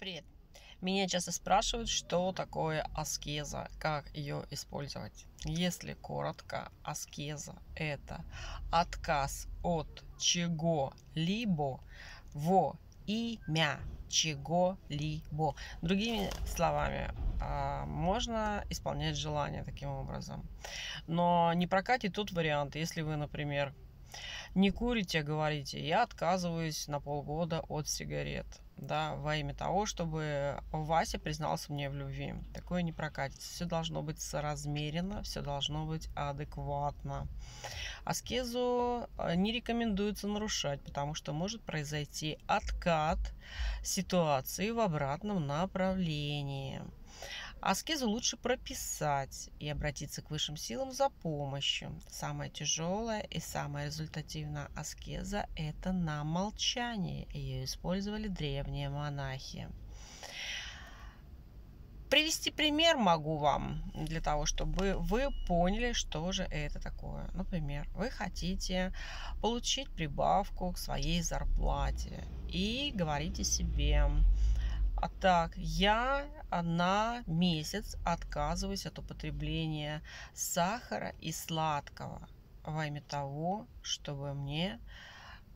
Привет! Меня часто спрашивают, что такое аскеза, как ее использовать. Если коротко, аскеза – это отказ от чего-либо во имя чего-либо. Другими словами, а, можно исполнять желание таким образом. Но не прокатит тот вариант, если вы, например, не курите, а говорите, я отказываюсь на полгода от сигарет да, во имя того, чтобы Вася признался мне в любви. Такое не прокатится. Все должно быть соразмеренно, все должно быть адекватно. Аскезу э, не рекомендуется нарушать, потому что может произойти откат ситуации в обратном направлении. Аскезу лучше прописать и обратиться к высшим силам за помощью. Самая тяжелая и самая результативная аскеза – это на молчание. Ее использовали древние монахи. Привести пример могу вам для того, чтобы вы поняли, что же это такое. Например, вы хотите получить прибавку к своей зарплате и говорите себе, а так, я на месяц отказываюсь от употребления сахара и сладкого во имя того, чтобы мне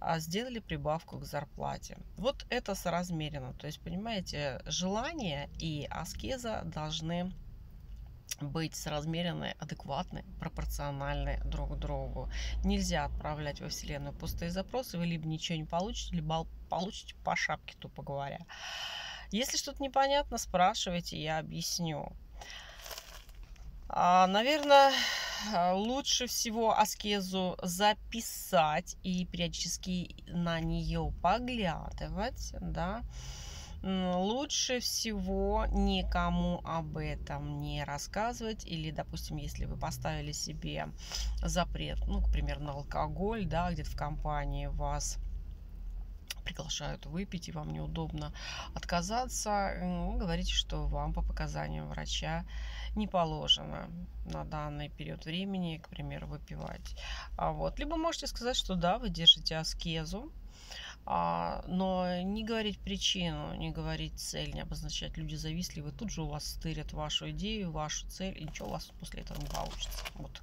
а, сделали прибавку к зарплате. Вот это соразмеренно. То есть, понимаете, желание и аскеза должны быть соразмеренны, адекватны, пропорциональны друг другу. Нельзя отправлять во Вселенную пустые запросы, вы либо ничего не получите, либо получите по шапке, тупо говоря. Если что-то непонятно, спрашивайте, я объясню. А, наверное, лучше всего аскезу записать и периодически на нее поглядывать, да. Лучше всего никому об этом не рассказывать. Или, допустим, если вы поставили себе запрет, ну, к примеру, на алкоголь, да, где-то в компании вас приглашают выпить, и вам неудобно отказаться, ну, говорите, что вам по показаниям врача не положено на данный период времени, к примеру, выпивать. А вот. Либо можете сказать, что да, вы держите аскезу, а, но не говорить причину, не говорить цель, не обозначать люди завистливы, тут же у вас стырят вашу идею, вашу цель, и ничего у вас после этого не получится. Вот.